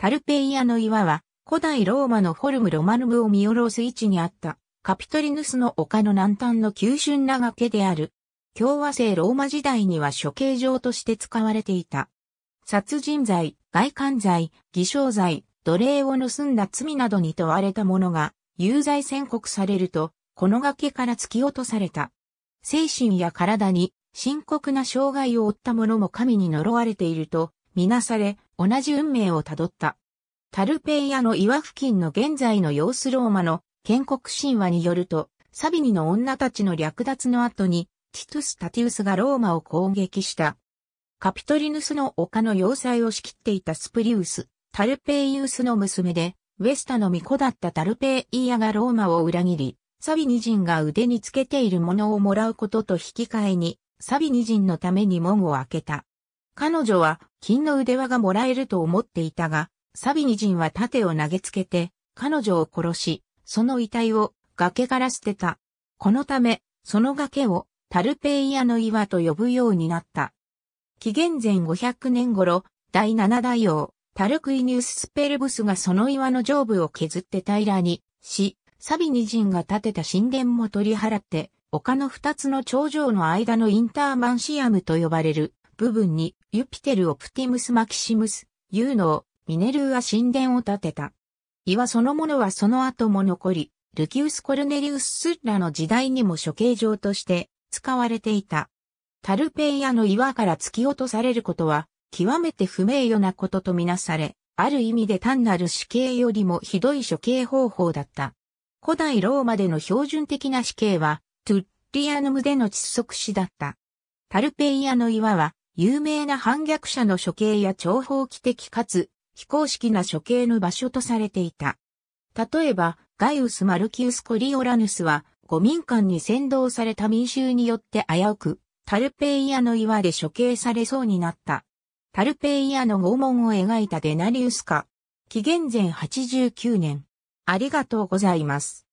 タルペイアの岩は、古代ローマのフォルムロマヌムを見下ろす位置にあった、カピトリヌスの丘の南端の急峻な崖である。共和制ローマ時代には処刑場として使われていた。殺人罪、外観罪、偽証罪、奴隷を盗んだ罪などに問われた者が有罪宣告されると、この崖から突き落とされた。精神や体に深刻な障害を負った者も神に呪われていると、みなされ、同じ運命をたどった。タルペイアの岩付近の現在の様子ローマの建国神話によると、サビニの女たちの略奪の後に、ティトゥス・タティウスがローマを攻撃した。カピトリヌスの丘の要塞を仕切っていたスプリウス、タルペイウスの娘で、ウェスタの巫女だったタルペイアがローマを裏切り、サビニ人が腕につけているものをもらうことと引き換えに、サビニ人のために門を開けた。彼女は金の腕輪がもらえると思っていたが、サビニ人は盾を投げつけて、彼女を殺し、その遺体を崖から捨てた。このため、その崖をタルペイアの岩と呼ぶようになった。紀元前500年頃、第七大王、タルクイニウス・スペルブスがその岩の上部を削って平らにし、サビニ人が建てた神殿も取り払って、丘の二つの頂上の間のインターマンシアムと呼ばれる部分にユピテル・オプティムス・マキシムス、ユーノー、ミネルーア神殿を建てた。岩そのものはその後も残り、ルキウス・コルネリウス・スッラの時代にも処刑場として使われていた。タルペイアの岩から突き落とされることは、極めて不名誉なこととみなされ、ある意味で単なる死刑よりもひどい処刑方法だった。古代ローマでの標準的な死刑は、トゥッリアヌムでの窒息死だった。タルペイアの岩は、有名な反逆者の処刑や長方期的かつ、非公式な処刑の場所とされていた。例えば、ガイウス・マルキウス・コリオラヌスは、五民間に先導された民衆によって危うく、タルペイアの岩で処刑されそうになった。タルペイアの拷問を描いたデナリウスカ。紀元前89年。ありがとうございます。